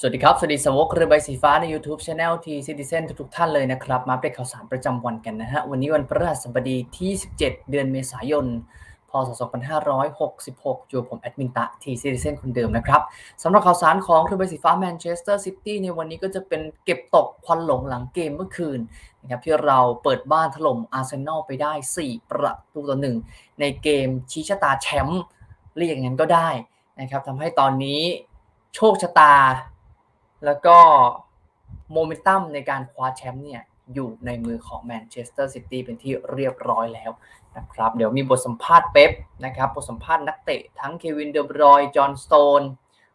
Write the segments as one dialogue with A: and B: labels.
A: สวัสดีครับ สวัสดีสาวกเรือใบสีฟ้าใน YouTube Channel T Citizen ทุกๆท่านเลยนะครับ มาเป็นข่าวสารประจำวันกันนะฮะ วันนี้วันพฤหัสบดีที่ 17 เดือนเมษายน พศ 2566 อยู่ผมแอดมินตะ T Citizen คนเดิมนะครับสำหรับข่าวสารของเรือใบสีฟ้าแมนเชสเตอร์ซิตี้ในวันนี้ก็จะเป็นเก็บตกควันหลงหลังเกมเมื่อคืนนะครับที่เราเปิดบ้านถล่มอาร์เซนอลไปได้ 4 ประตูต่อหนึ่งในเกมชี้ชะตาแชมป์เรียกอย่างนั้นก็ได้นะครับทำให้ตอนนี้โชคชะตา แล้วก็โมเมนตัมในการคว้าแชมป์เนี่ยอยู่ในมือของแมนเชสเตอร์ซิตี้เป็นที่เรียบร้อยแล้วนะครับ เดี๋ยวมีบทสัมภาษณ์เป๊ปนะครับบทสัมภาษณ์นักเตะทั้งเควินเดอบรอยน์จอห์นสโตนส์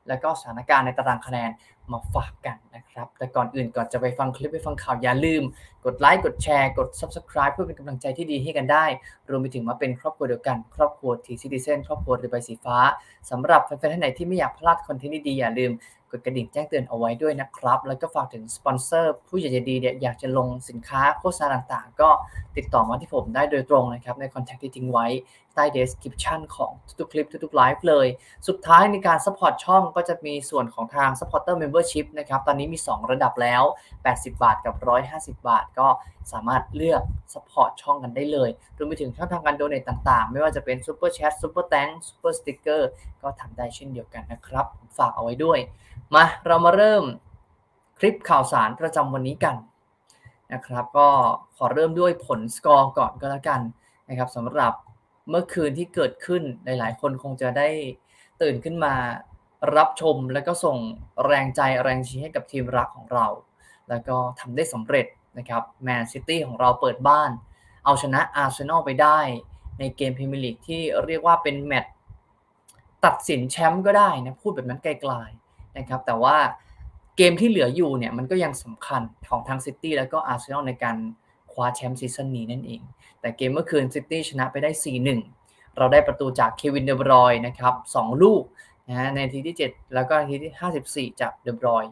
A: แล้วก็สถานการณ์ในตารางคะแนนมาฝากกันนะครับ แต่ก่อนอื่นก่อนจะไปฟังคลิปไปฟังข่าวอย่าลืม กดไลค์กดแชร์กด Subscribe เพื่อเป็นกำลังใจที่ดีให้กันได้ รวมไปถึงมาเป็นครอบครัวเดียวกัน ครอบครัว T Citizen ครอบครัวเรือใบสีฟ้าสำหรับแฟนๆท่านไหนที่ไม่อยากพลาดคอนเทนต์ดีๆอย่าลืม กดกระดิ่งแจ้งเตือนเอาไว้ด้วยนะครับ แล้วก็ฝากถึงสปอนเซอร์ผู้ใหญ่ใจดีเนี่ยอยากจะลงสินค้าโฆษณาต่างๆ ก็ติดต่อมาที่ผมได้โดยตรงนะครับใน contact ที่ทิ้งไว้ใต้ description ของทุกคลิปทุกไลฟ์เลย สุดท้ายในการ support ช่องก็จะมีส่วนของทาง supporter membership นะครับ ตอนนี้มี 2 ระดับแล้ว 80 บาทกับ 150 บาท ก็สามารถเลือก support ช่องกันได้เลย รวมไปถึงช่องทางการ donate ต่างๆ ไม่ว่าจะเป็น super chat super thanks super sticker ก็ทำได้เช่นเดียวกันนะครับ ฝากเอาไว้ด้วย มาเรามาเริ่มคลิปข่าวสารประจำวันนี้กันนะครับก็ขอเริ่มด้วยผลสกอร์ก่อนก็แล้วกันนะครับสำหรับ เมื่อคืนที่เกิดขึ้นหลาย ๆ คนคงจะได้ตื่นขึ้นมารับชมแล้วก็ส่งแรงใจแรงเชียร์ให้กับทีมรักของเรา แล้วก็ทำได้สำเร็จนะครับแมนซิตี้ของเราเปิดบ้าน เอาชนะอาร์เซนอลไปได้ในเกมพรีเมียร์ลีกที่เรียกว่าเป็นแมตช์ตัดสินแชมป์ก็ได้นะพูดแบบนั้นกลายๆนะครับแต่ว่าเกมที่เหลืออยู่เนี่ยมันก็ยังสำคัญของทั้งซิตี้แล้วก็อาร์เซนอลในการคว้าแชมป์ซีซั่นนี้นั่นเอง แต่เกมเมื่อคืนซิตี้ชนะไปได้ 4-1 เราได้ประตูจากเควินเดอบรอยน์นะครับ2ลูกนะนาทีที่ 7 แล้วก็นาทีที่ 54 จากเดอบรอยน์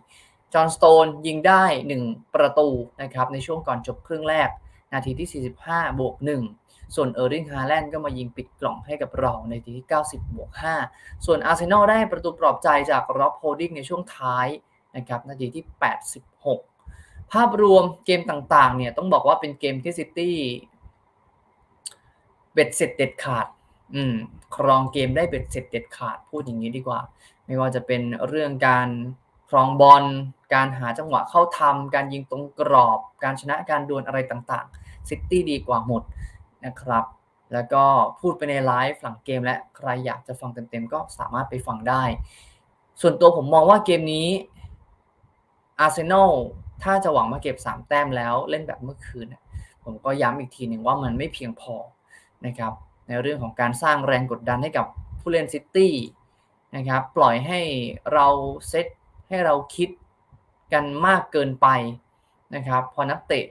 A: จอห์นสโตนส์ยิงได้ 1 ประตูนะครับในช่วงก่อนจบครึ่งแรก นาทีที่ 45 บวก 1 ส่วนเออร์ลิงฮาแลนด์ก็มายิงปิดกล่องให้กับเรานาทีที่ 90 บวก 5 ส่วนอาร์เซนอลได้ประตูปลอบใจจากร็อบโฮลดิ้งในช่วงท้ายนะครับนาทีที่ 86 ภาพรวมเกมต่างๆเนี่ยต้องบอกว่าเป็นเกมที่ซิตี้ เบ็ดเสร็จเด็ดขาด อืม ครองเกมได้เบ็ดเสร็จเด็ดขาด พูดอย่างนี้ดีกว่า ไม่ว่าจะเป็นเรื่องการครองบอล การหาจังหวะเข้าทำการยิงตรงกรอบ การชนะการดวลอะไรต่างๆ ซิตี้ดีกว่าหมดนะครับ แล้วก็พูดไปในไลฟ์หลังเกมและใครอยากจะฟังเต็มๆ ก็สามารถไปฟังได้ ส่วนตัวผมมองว่าเกมนี้อาร์เซนอลถ้าจะหวังมาเก็บ 3 แต้มแล้วเล่นแบบเมื่อคืน ผมก็ย้ำอีกทีหนึ่งว่ามันไม่เพียงพอ นะครับในเรื่องของการสร้างแรงกดดันให้กับผู้เล่นซิตี้นะครับปล่อยให้เราเซตให้เราคิดกันมากเกินไปนะครับพอนักเตะ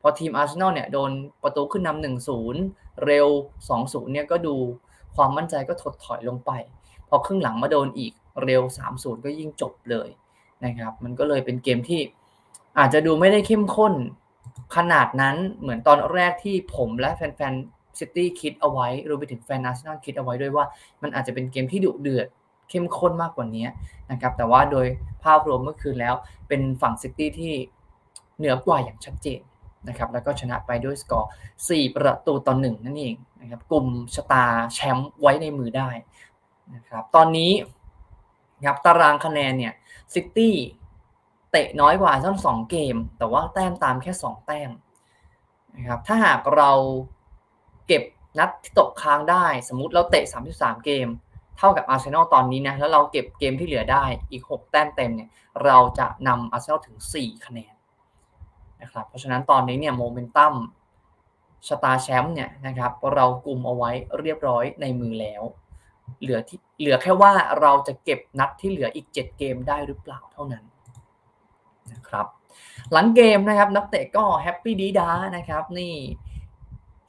A: พอทีมอาร์เซนอลเนี่ยโดนประตูขึ้นนำหนึ่งศูนย์เร็ว2 ศูนย์เนี่ยก็ดูความมั่นใจก็ถดถอยลงไป พอครึ่งหลังมาโดนอีกเร็ว 3 ศูนย์ก็ยิ่งจบเลยนะครับมันก็เลยเป็นเกมที่อาจจะดูไม่ได้เข้มข้นขนาดนั้นเหมือนตอนแรกที่ผมและแฟนๆ ซิตี้คิดเอาไว้รวมไปถึงแฟนอาร์เซนอลคิดเอาไว้ด้วยว่า มันอาจจะเป็นเกมที่ดุเดือดเข้มข้นมากกว่านี้นะครับแต่ว่าโดยภาพรวมเมื่อคืนแล้วเป็นฝั่งซิตี้ที่เหนือกว่าอย่างชัดเจนนะครับแล้วก็ชนะไปด้วยสกอร์ 4 ประตูต่อหนึ่งนั่นเองนะครับกลุ่มชะตาแชมป์ไว้ในมือได้นะครับตอนนี้ครับตารางคะแนนเนี่ยซิตี้เตะน้อยกว่าทั้งสองเกม แต่ว่าแต้มตามแค่ 2 แต้มนะครับถ้าหากเรา เก็บนัดที่ตกค้างได้ สมมติเราเตะ 33 เกม เท่ากับอาร์เซนอลตอนนี้นะ แล้วเราเก็บเกมที่เหลือได้อีก 6 แต้มเต็มเนี่ย เราจะนำอาร์เซนอลถึง 4 คะแนนนะครับ เพราะฉะนั้นตอนนี้เนี่ยโมเมนตัมชะตาแชมป์เนี่ยนะครับเรากลุ่มเอาไว้เรียบร้อยในมือแล้ว เหลือที่เหลือแค่ว่าเราจะเก็บนัดที่เหลืออีก 7 เกมได้หรือเปล่าเท่านั้นนะครับหลังเกมนะครับนักเตะก็แฮปปี้ดีด้านะครับนี่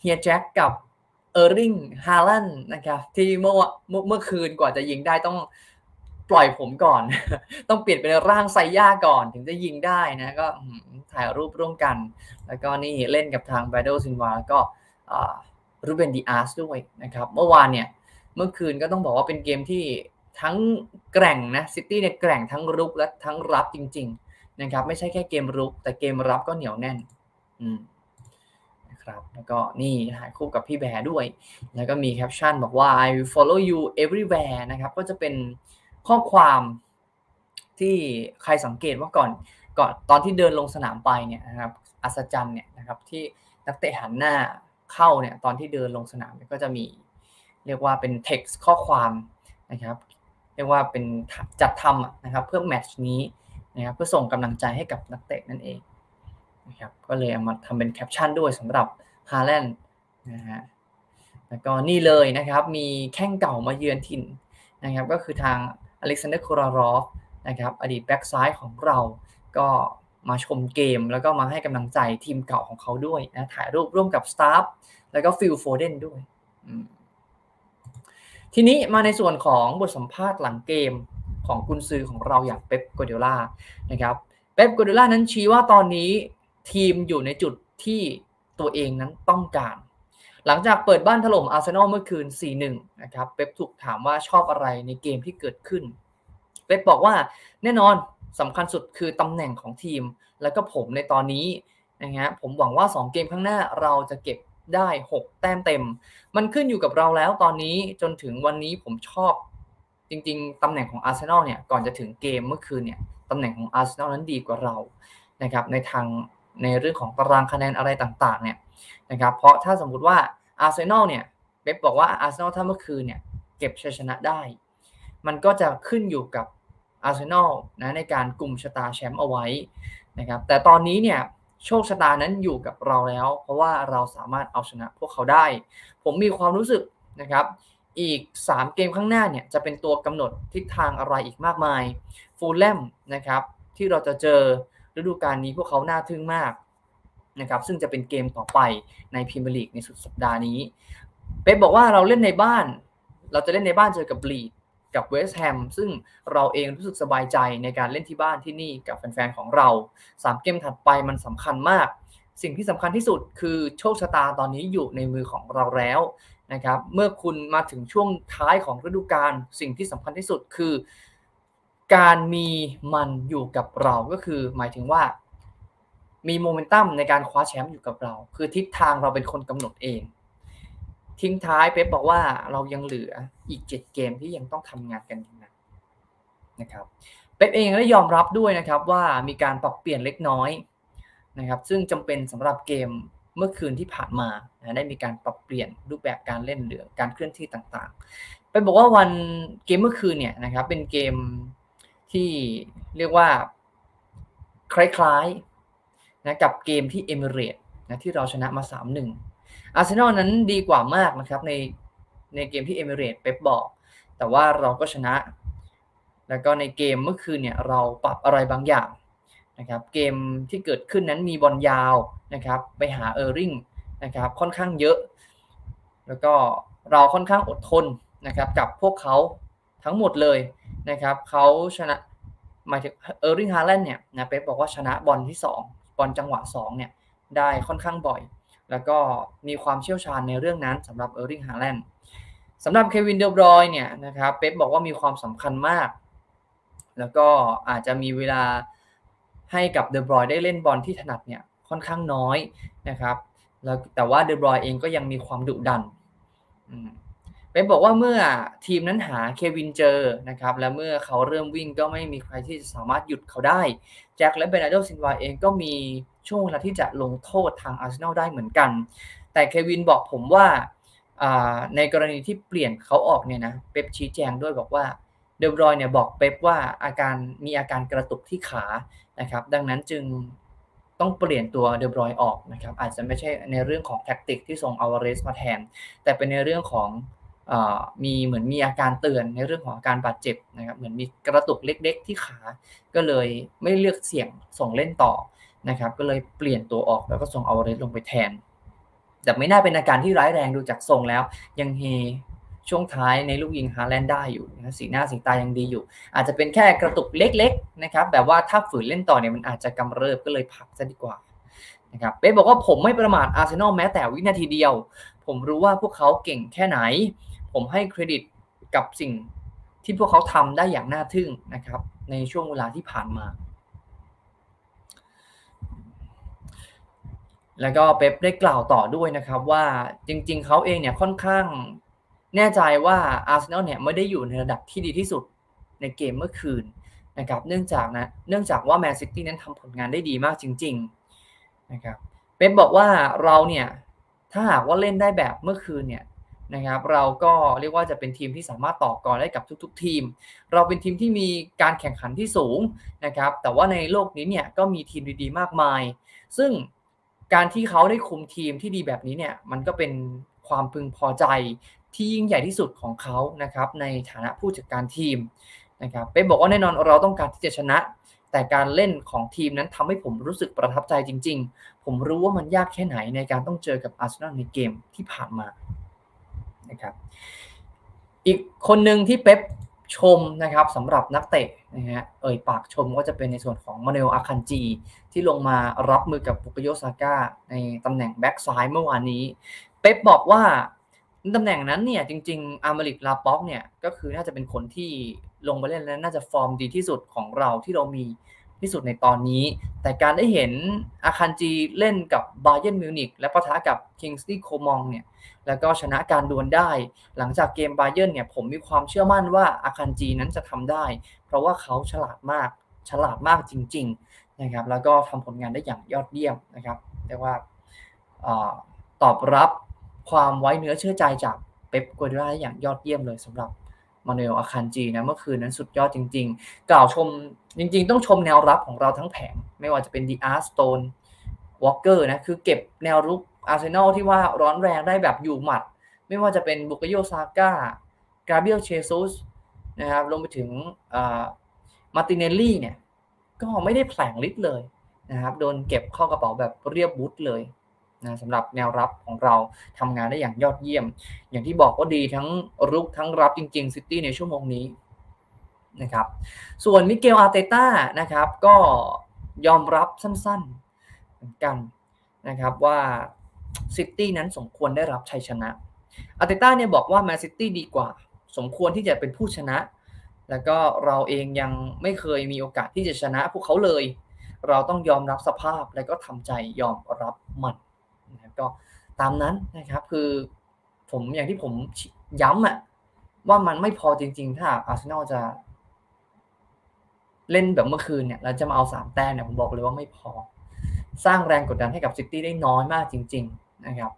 A: เฮียแจ็คกับเออร์ริงฮาลันนะครับที่เมื่อเมื่อคืนกว่าจะยิงได้ต้องปล่อยผมก่อน ต้องเปลี่ยนเป็นร่างไซย่าก่อนถึงจะยิงได้นะก็ถ่ายรูปร่วมกัน แล้วก็นี่เล่นกับทางแบร์นาร์โดซิลวาแล้วก็รูเบนดีอาร์สด้วยนะครับเมื่อวานเนี่ยเมื่อคืนก็ต้องบอกว่าเป็นเกมที่ทั้งแกร่งนะซิตี้เนี่ยแกร่งทั้งรุกและทั้งรับจริง ๆ นะครับ ไม่ใช่แค่เกมรุก แต่เกมรับก็เหนียวแน่น อืม นะครับ แล้วก็นี่ถ่ายคู่กับพี่แบร์ด้วย แล้วก็มีแคปชั่นบอกว่า I follow you everywhere นะครับ ก็จะเป็นข้อความที่ใครสังเกตว่าก่อนก่อนตอนที่เดินลงสนามไปเนี่ยนะครับอัฒจันทร์เนี่ยนะครับที่นักเตะหันหน้าเข้าเนี่ยตอนที่เดินลงสนามก็จะมีเรียกว่าเป็น text ข้อความนะครับเรียกว่าเป็นจัดทำนะครับเพื่อแมตช์นี้นะครับเพื่อส่งกำลังใจให้กับนักเตะนั่นเอง นะครับก็เลยเอามาทำเป็นแคปชั่นด้วยสำหรับฮาแลนด์นะฮะแล้วก็นี่เลยนะครับมีแข้งเก่ามาเยือนถิ่นนะครับก็คือทางอเล็กซานเดอร์โครารอฟนะครับอดีตแบ็กซ้ายของเราก็มาชมเกมแล้วก็มาให้กำลังใจทีมเก่าของเขาด้วยนะถ่ายรูปร่วมกับสตาฟแล้วก็ฟิลโฟเดนด้วย ทีนี้มาในส่วนของบทสัมภาษณ์หลังเกมของกุนซือของเราอย่างเป๊ปกวาร์ดิโอล่านะครับเป๊ปกวาร์ดิโอล่านั้นชี้ว่าตอนนี้ ทีมอยู่ในจุดที่ตัวเองนั้นต้องการ หลังจากเปิดบ้านถล่มอาร์เซนอลเมื่อคืน 4-1 นะครับเป๊ปถูกถามว่าชอบอะไรในเกมที่เกิดขึ้น เป๊ปบอกว่าแน่นอนสำคัญสุดคือตำแหน่งของทีม แล้วก็ผมในตอนนี้นะฮะผมหวังว่า 2 เกมข้างหน้าเราจะเก็บได้ 6 แต้มเต็ม มันขึ้นอยู่กับเราแล้วตอนนี้จนถึงวันนี้ผมชอบ จริง ๆ ตำแหน่งของอาร์เซนอลเนี่ยก่อนจะถึงเกมเมื่อคืนเนี่ยตำแหน่งของอาร์เซนอลนั้นดีกว่าเรานะครับในทาง ในเรื่องของตารางคะแนนอะไรต่างๆเนี่ยนะครับเพราะถ้าสมมุติว่าอาร์เซนอลเนี่ยเป๊ปบอกว่าอาร์เซนอลถ้าเมื่อคืนเนี่ยเก็บชัยชนะได้ มันก็จะขึ้นอยู่กับอาร์เซนอลนะในการกลุ่มชะตาแชมป์เอาไว้นะครับแต่ตอนนี้เนี่ยโชคชะตานั้นอยู่กับเราแล้ว เพราะว่าเราสามารถเอาชนะพวกเขาได้ ผมมีความรู้สึกนะครับอีก 3 เกมข้างหน้าเนี่ยจะเป็นตัวกำหนดทิศทางอะไรอีกมากมายฟูลแลมนะครับที่เราจะเจอ ฤดูกาลนี้พวกเขาน่าทึ่งมากนะครับซึ่งจะเป็นเกมต่อไปในพรีเมียร์ลีกในสุดสัปดาห์นี้ เป๊ปบอกว่าเราเล่นในบ้าน เราจะเล่นในบ้านเจอกับลีดกับเวสต์แฮมซึ่งเราเองรู้สึกสบายใจในการเล่นที่บ้านที่นี่กับแฟนๆของเรา 3 เกมถัดไปมันสำคัญมาก สิ่งที่สำคัญที่สุดคือโชคชะตาตอนนี้อยู่ในมือของเราแล้วนะครับเมื่อคุณมาถึงช่วงท้ายของฤดูกาลสิ่งที่สำคัญที่สุดคือ การมีมันอยู่กับเราก็คือหมายถึงว่า มีโมเมนตัมในการคว้าแชมป์อยู่กับเรา คือทิศทางเราเป็นคนกำหนดเอง ทิ้งท้ายเป๊ปบอกว่าเรายังเหลืออีกเจ็ดเกมที่ยังต้องทำงานกันนะนะครับเป๊ปเองได้ยอมรับด้วยนะครับว่ามีการปรับเปลี่ยนเล็กน้อยนะครับ ซึ่งจำเป็นสำหรับเกมเมื่อคืนที่ผ่านมานะได้มีการปรับเปลี่ยนรูปแบบการเล่นหรือการเคลื่อนที่ต่างๆ ไปบอกว่าวันเกมเมื่อคืนเนี่ยนะครับเป็นเกม ที่เรียกว่าคล้ายๆนะกับเกมที่เอมิเรตนะที่เราชนะมา 3-1 อาร์เซนอลนั้นดีกว่ามากนะครับในในเกมที่เอมิเรตเป๊ปบอก แต่ว่าเราก็ชนะ แล้วก็ในเกมเมื่อคืนเนี่ยเราปรับอะไรบางอย่างนะครับเกมที่เกิดขึ้นนั้นมีบอลยาวนะครับไปหาเออร์ลิงนะครับค่อนข้างเยอะ แล้วก็เราค่อนข้างอดทนนะครับกับพวกเขาทั้งหมดเลยนะครับเขาชนะ หมายถึงเออร์ลิงฮาแลนด์เนี่ยนะเป๊ปบอกว่าชนะบอลที่ 2 บอลจังหวะ2เนี่ยได้ค่อนข้างบ่อย แล้วก็มีความเชี่ยวชาญในเรื่องนั้นสำหรับเออร์ลิงฮาแลนด์สำหรับเควินเดอบรอยน์เนี่ยนะครับเป๊ปบอกว่ามีความสำคัญมาก แล้วก็อาจจะมีเวลาให้กับเดอบรอยน์ได้เล่นบอลที่ถนัดเนี่ยค่อนข้างน้อยนะครับแล้วแต่ว่าเดอบรอยน์เองก็ยังมีความดุดัน เป๊ปบอกว่าเมื่อทีมนั้นหาเควินเจอนะครับและเมื่อเขาเริ่มวิ่งก็ไม่มีใครที่จะสามารถหยุดเขาได้ แจ็คและแบร์นาโดซิลวาเองก็มีช่วงเวลาที่จะลงโทษทางอาร์เซนอลได้เหมือนกัน แต่เควินบอกผมว่าในกรณีที่เปลี่ยนเขาออกเนี่ยนะเป๊ปชี้แจงด้วยบอกว่าเดบรอยเนี่ยบอกเป๊ปว่าอาการมีอาการกระตุกที่ขานะครับดังนั้นจึงต้องเปลี่ยนตัวเดบรอยออกนะครับอาจจะไม่ใช่ในเรื่องของแท็กติกที่ส่งอาวาเรสมาแทน แต่เป็นในเรื่องของ มีเหมือนมีอาการเตือนในเรื่องของอาการบาดเจ็บนะครับเหมือนมีกระตุกเล็ก ๆ ที่ขา ก็เลยไม่เลือกเสี่ยงส่งเล่นต่อนะครับ ก็เลยเปลี่ยนตัวออกแล้วก็ส่งอาวเรสลงไปแทน แต่ไม่น่าเป็นอาการที่ร้ายแรงดูจากทรงแล้ว ยังเฮช่วงท้ายในลูกยิงฮาแลนด์ได้อยู่นะสีหน้าสีตายังดีอยู่ อาจจะเป็นแค่กระตุกเล็ก ๆ นะครับ แบบว่าถ้าฝืนเล่นต่อเนี่ยมันอาจจะกำเริบก็เลยพักซะดีกว่านะครับเป๊ปบอกว่าผมไม่ประมาทอาร์เซนอลแม้แต่วินาทีเดียว ผมรู้ว่าพวกเขาเก่งแค่ไหน ผมให้เครดิตกับสิ่งที่พวกเขาทำได้อย่างน่าทึ่งนะครับ ในช่วงเวลาที่ผ่านมา แล้วก็เป๊ปได้กล่าวต่อด้วยนะครับว่าจริง ๆ เขาเองเนี่ยค่อนข้างแน่ใจว่าอาร์เซนอลเนี่ยไม่ได้อยู่ในระดับที่ดีที่สุดในเกมเมื่อคืนนะครับ เนื่องจากนะเนื่องจากว่าแมนซิตี้นั้นทำผลงานได้ดีมากจริง ๆนะครับเป๊ปบอกว่าเราเนี่ยถ้าหากว่าเล่นได้แบบเมื่อคืนเนี่ย นะครับ เราก็เรียกว่าจะเป็นทีมที่สามารถต่อกรได้กับทุก ๆ ทีม เราเป็นทีมที่มีการแข่งขันที่สูงนะครับ แต่ว่าในโลกนี้เนี่ยก็มีทีมดีๆ มากมาย ซึ่งการที่เขาได้คุมทีมที่ดีแบบนี้เนี่ยมันก็เป็นความพึงพอใจที่ยิ่งใหญ่ที่สุดของเขานะครับในฐานะผู้จัดการทีมนะครับเป๊บอกว่าแน่นอนเราต้องการที่จะชนะ แต่การเล่นของทีมนั้นทำให้ผมรู้สึกประทับใจจริง ๆ ผมรู้ว่ามันยากแค่ไหนในการต้องเจอกับอาร์เซนอลในเกมที่ผ่านมา นะครับอีกคนหนึ่งที่เป๊ปชมนะครับสำหรับนักเตะนะฮะเอ่ยปากชมก็จะเป็นในส่วนของมานูเอลอาคันจี ที่ลงมารับมือกับบูกาโยซาก้าในตำแหน่งแบ็กซ้ายเมื่อวานนี้ เป๊ปบอกว่าตำแหน่งนั้นเนี่ยจริง ๆ อายเมอริกลาปอร์กเนี่ยก็คือน่าจะเป็นคนที่ลงไปเล่นแล้วน่าจะฟอร์มดีที่สุดของเราที่เรามี ที่สุดในตอนนี้ แต่การได้เห็นอาคันจีเล่นกับบาเยิร์นมิวนิกและปะทะกับคิงส์ลีย์โคมองเนี่ยแล้วก็ชนะการดวลได้ หลังจากเกมบาเยิร์นเนี่ยผมมีความเชื่อมั่นว่าอาคันจีนั้นจะทำได้ เพราะว่าเขาฉลาดมากฉลาดมากจริงๆนะครับแล้วก็ทำผลงานได้อย่างยอดเยี่ยมนะครับเรียกว่าตอบรับความไว้เนื้อเชื่อใจจากเป๊ปกวาร์ดิโอล่าอย่างยอดเยี่ยมเลยสำหรับ มานูเอลอาคันจีนะเมื่อคืนนั้นสุดยอดจริง ๆ กล่าวชมจริง ๆ ต้องชมแนวรับของเราทั้งแผง ไม่ว่าจะเป็นดิอาสสโตนวอลเกอร์นะคือเก็บแนวรุกอาร์เซนอลที่ว่าร้อนแรงได้แบบอยู่หมัด ไม่ว่าจะเป็นบูกาโยซาก้ากาเบรียลเชซุสนะครับรวมไปถึงมาร์ติเนลลี่เนี่ยก็ไม่ได้แผลงฤทธิ์เลยนะครับโดนเก็บเข้ากระเป๋าแบบเรียบวุธเลย นะสำหรับแนวรับของเราทำงานได้อย่างยอดเยี่ยม อย่างที่บอกว่าดีทั้งรุกทั้งรับจริงๆซิตี้ในชั่วโมงนี้นะครับส่วนมิเกลอาร์เตต้านะครับก็ยอมรับสั้นๆเหมือนกันนะครับว่าซิตี้นั้นสมควรได้รับชัยชนะอาร์เตต้าเนี่ยบอกว่าแมนซิตี้ดีกว่า สมควรที่จะเป็นผู้ชนะ แล้วก็เราเองยังไม่เคยมีโอกาสที่จะชนะพวกเขาเลย เราต้องยอมรับสภาพและก็ทำใจยอมรับมัน นะครับก็ตามนั้นนะครับคือผมอย่างที่ผมย้ำอะว่ามันไม่พอจริง ๆ ถ้าอาร์เซนอลจะ เล่นแบบเมื่อคืนเนี่ยเราจะมาเอาสามแต้มเนี่ยผมบอกเลยว่าไม่พอ สร้างแรงกดดันให้กับซิตี้ได้น้อยมากจริง ๆ นะครับ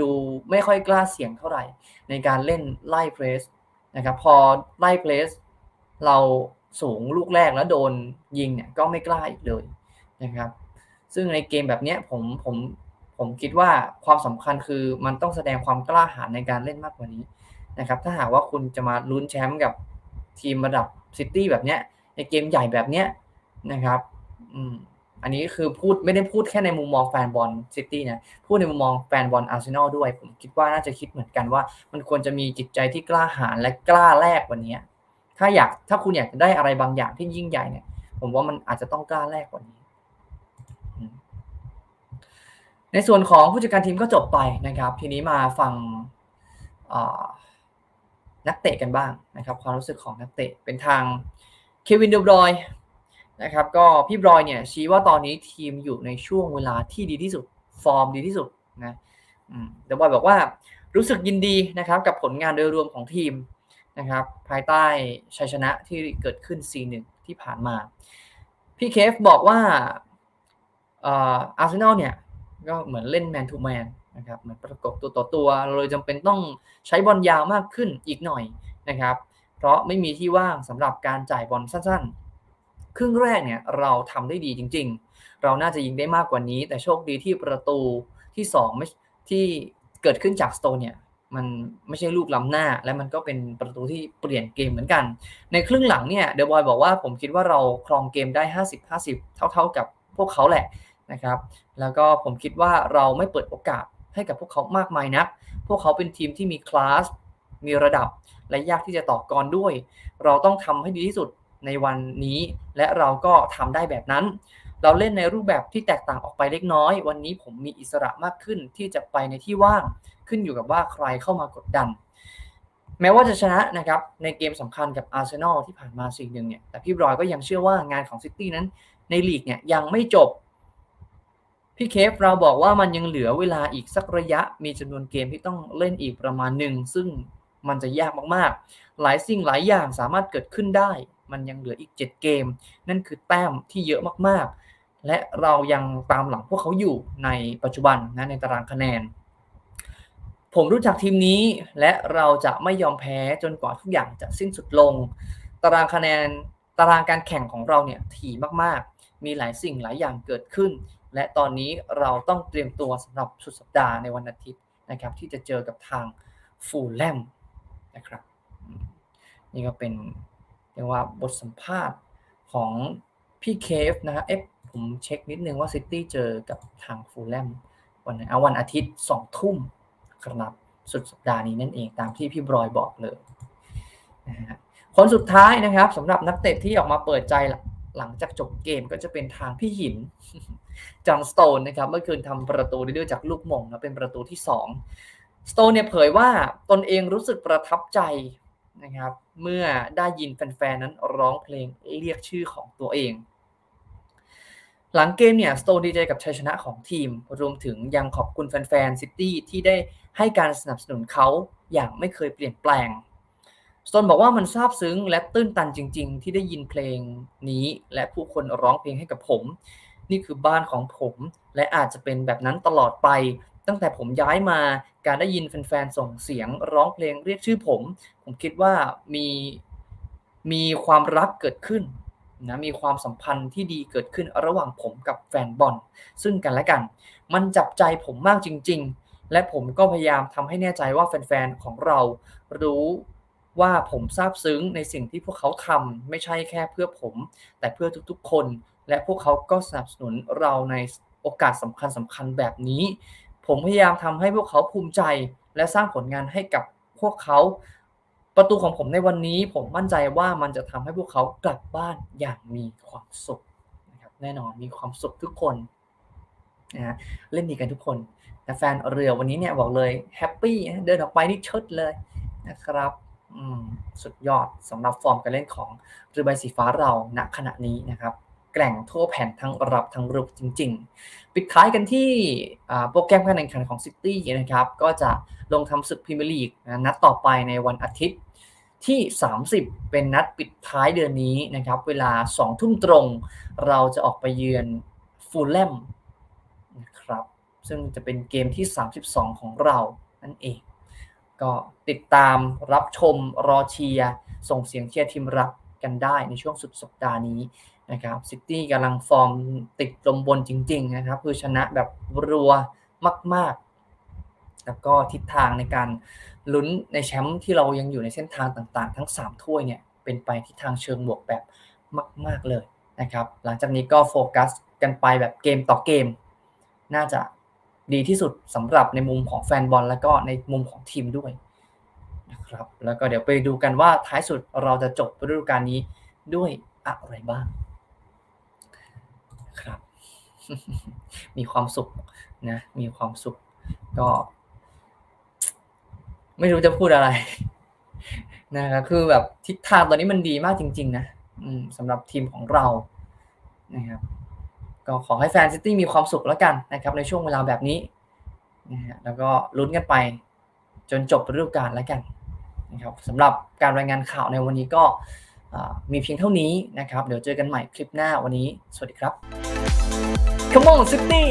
A: ดูไม่ค่อยกล้าเสี่ยงเท่าไหร่ ในการเล่นไล่เพรสนะครับ พอไล่เพรสเราสูงลูกแรกแล้วโดนยิงเนี่ยก็ไม่กล้าอีกเลยนะครับ ซึ่งในเกมแบบนี้ผมผม ผมคิดว่าความสำคัญคือมันต้องแสดงความกล้าหาญในการเล่นมากกว่านี้นะครับ ถ้าหากว่าคุณจะมาลุ้นแชมป์กับทีมระดับซิตี้แบบเนี้ย ในเกมใหญ่แบบเนี้ยนะครับ อืมอันนี้คือพูดไม่ได้พูดแค่ในมุมมองแฟนบอลซิตี้นะพูดในมุมมองแฟนบอลอาร์เซนอลด้วย ผมคิดว่าน่าจะคิดเหมือนกันว่า มันควรจะมีจิตใจที่กล้าหาญและกล้าแลกวันนี้ถ้าอยากถ้าคุณอยากได้อะไรบางอย่างที่ยิ่งใหญ่เนี่ย ผมว่ามันอาจจะต้องกล้าแลกกว่านี้ ในส่วนของผู้จัดการทีมก็จบไปนะครับ ทีนี้มาฟังนักเตะกันบ้างนะครับ ความรู้สึกของนักเตะเป็นทางเควินเดอบรอยน์นะครับ ก็พี่บรอยน์เนี่ยชี้ว่าตอนนี้ทีมอยู่ในช่วงเวลาที่ดีที่สุด ฟอร์มดีที่สุดนะเดอบรอยน์บอกว่ารู้สึกยินดีนะครับ กับผลงานโดยรวมของทีมนะครับ ภายใต้ชัยชนะที่เกิดขึ้น4-1ที่ผ่านมา พี่เคฟบอกว่าอาร์เซนอลเนี่ย ก็เหมือนเล่นแมนทูแมนนะครับเหมือนประกบตัวต่อตัวเราเลยจำเป็นต้องใช้บอลยาวมากขึ้นอีกหน่อยนะครับ เพราะไม่มีที่ว่างสำหรับการจ่ายบอลสั้นๆ ครึ่งแรกเนี่ยเราทำได้ดีจริง ๆ เราน่าจะยิงได้มากกว่านี้ แต่โชคดีที่ประตูที่2ไม่ที่เกิดขึ้นจากสโตนเนี่ยมันไม่ใช่ลูกล้ำหน้า และมันก็เป็นประตูที่เปลี่ยนเกมเหมือนกัน ในครึ่งหลังเนี่ยเดอะบอยบอกว่าผมคิดว่าเราครองเกมได้ 50-50 เท่า ๆกับพวกเขาแหละ นะครับ แล้วก็ผมคิดว่าเราไม่เปิดโอกาสให้กับพวกเขามากมายนัก พวกเขาเป็นทีมที่มีคลาส มีระดับ และยากที่จะต่อกรด้วย เราต้องทำให้ดีที่สุดในวันนี้ และเราก็ทำได้แบบนั้น เราเล่นในรูปแบบที่แตกต่างออกไปเล็กน้อย วันนี้ผมมีอิสระมากขึ้นที่จะไปในที่ว่าง ขึ้นอยู่กับว่าใครเข้ามากดดัน แม้ว่าจะชนะนะครับ ในเกมสำคัญกับอาร์เซนอลที่ผ่านมาสิ่งหนึ่งเนี่ย แต่พี่บรอยก็ยังเชื่อว่างานของซิตี้นั้น ในลีกเนี่ยยังไม่จบ พี่เคฟเราบอกว่ามันยังเหลือเวลาอีกสักระยะมีจำนวนเกมที่ต้องเล่นอีกประมาณหนึ่งซึ่งมันจะยากมากๆ หลายสิ่งหลายอย่างสามารถเกิดขึ้นได้ มันยังเหลืออีก 7 เกม นั่นคือแต้มที่เยอะมากๆ และเรายังตามหลังพวกเขาอยู่ในปัจจุบันนะในตารางคะแนน ผมรู้จักทีมนี้และเราจะไม่ยอมแพ้จนกว่าทุกอย่างจะสิ้นสุดลง ตารางคะแนนตารางการแข่งของเราเนี่ยถี่มากๆ มีหลายสิ่งหลายอย่างเกิดขึ้น และตอนนี้เราต้องเตรียมตัวสำหรับสุดสัปดาห์ในวันอาทิตย์นะครับที่จะเจอกับทางฟูลแลมนะครับนี่ก็เป็นเรียกว่าบทสัมภาษณ์ของพี่เคฟนะฮะเอ๊ะผมเช็คนิดนึงว่าซิตี้เจอกับทางฟูลแลมวันอาวันอาทิตย์สองทุ่มครับสุดสัปดาห์นี้นั่นเองตามที่พี่บรอยบอกเลยนะฮะคนสุดท้ายนะครับสำหรับนักเตะที่ออกมาเปิดใจหลังจากจบเกมก็จะเป็นทางพี่หิน จอห์นสโตนนะครับเมื่อคืนทำประตูได้ด้วยจากลูกมงนะเป็นประตูที่2สโตนเนี่ยเผยว่าตนเองรู้สึกประทับใจนะครับเมื่อได้ยินแฟนๆนั้นร้องเพลงเรียกชื่อของตัวเอง หลังเกมเนี่ยสโตนดีใจกับชัยชนะของทีม รวมถึงยังขอบคุณแฟนๆซิตี้ที่ได้ให้การสนับสนุนเขาอย่างไม่เคยเปลี่ยนแปลงสโตนบอกว่ามันซาบซึ้งและตื้นตันจริง ๆ ที่ได้ยินเพลงนี้ และผู้คนร้องเพลงให้กับผม นี่คือบ้านของผม และอาจจะเป็นแบบนั้นตลอดไป ตั้งแต่ผมย้ายมาการได้ยินแฟนๆส่งเสียงร้องเพลงเรียกชื่อผม ผมคิดว่ามีมีความรักเกิดขึ้นนะมีความสัมพันธ์ที่ดีเกิดขึ้นระหว่างผมกับแฟนบอลซึ่งกันและกัน มันจับใจผมมากจริง ๆ และผมก็พยายามทำให้แน่ใจว่าแฟนๆของเรารู้ว่าผมซาบซึ้งในสิ่งที่พวกเขาทำไม่ใช่แค่เพื่อผม แต่เพื่อทุกๆ คน และพวกเขาก็สนับสนุนเราในโอกาสสำคัญสำคัญแบบนี้ ผมพยายามทำให้พวกเขาภูมิใจ และสร้างผลงานให้กับพวกเขาประตูของผมในวันนี้ผมมั่นใจว่ามันจะทำให้พวกเขากลับบ้านอย่างมีความสุขนะครับแน่นอนมีความสุขทุกคนนะเล่นดีกันทุกคนแต่แฟนเรือวันนี้เนี่ยบอกเลย happy เดินออกไปนี่เชิดเลยนะครับสุดยอดสำหรับฟอร์มการเล่นของเรือใบสีฟ้าเราณขณะนี้นะครับ แกร่งทั่วแผ่นทั้งรับทั้งรุกจริง ๆ ปิดท้ายกันที่โปรแกรมการแข่งขันของซิตี้นะครับ ก็จะลงทำศึกพรีเมียร์ลีกนัดต่อไปในวันอาทิตย์ที่ 30 เป็นนัดปิดท้ายเดือนนี้นะครับ เวลา 2 ทุ่มตรง เราจะออกไปเยือนฟูลแลมนะครับ ซึ่งจะเป็นเกมที่ 32 ของเรานั่นเอง ก็ติดตามรับชมรอเชียร์ส่งเสียงเชียร์ทีมรักกันได้ในช่วงสุดสัปดาห์นี้ นะครับซิตี้กำลังฟอร์มติดลมบนจริง ๆ นะครับ คือชนะแบบรัวมาก ๆ แล้วก็ทิศทางในการลุ้นในแชมป์ที่เรายังอยู่ในเส้นทางต่างๆ ทั้ง 3 ถ้วยเนี่ยเป็นไปทิศทางเชิงบวกแบบมาก ๆเลยนะครับ หลังจากนี้ก็โฟกัสกันไปแบบเกมต่อเกม น่าจะดีที่สุดสำหรับในมุมของแฟนบอล แล้วก็ในมุมของทีมด้วยนะครับแล้วก็เดี๋ยวไปดูกันว่าท้ายสุดเราจะจบฤดูกาลนี้ด้วยอะไรบ้าง ครับ มีความสุขนะ มีความสุข ก็ ไม่รู้จะพูดอะไรนะครับคือแบบทิศทางตอนนี้มันดีมากจริง ๆ นะสำหรับทีมของเรานะครับ ก็ขอให้แฟนซิตี้มีความสุขแล้วกันนะครับ ในช่วงเวลาแบบนี้นะฮะแล้วก็ลุ้นกันไป จนจบฤดูกาลแล้วกันนะครับสำหรับการรายงานข่าวในวันนี้ก็ มีเพียงเท่านี้นะครับ เดี๋ยวเจอกันใหม่คลิปหน้าวันนี้ สวัสดีครับ Come on City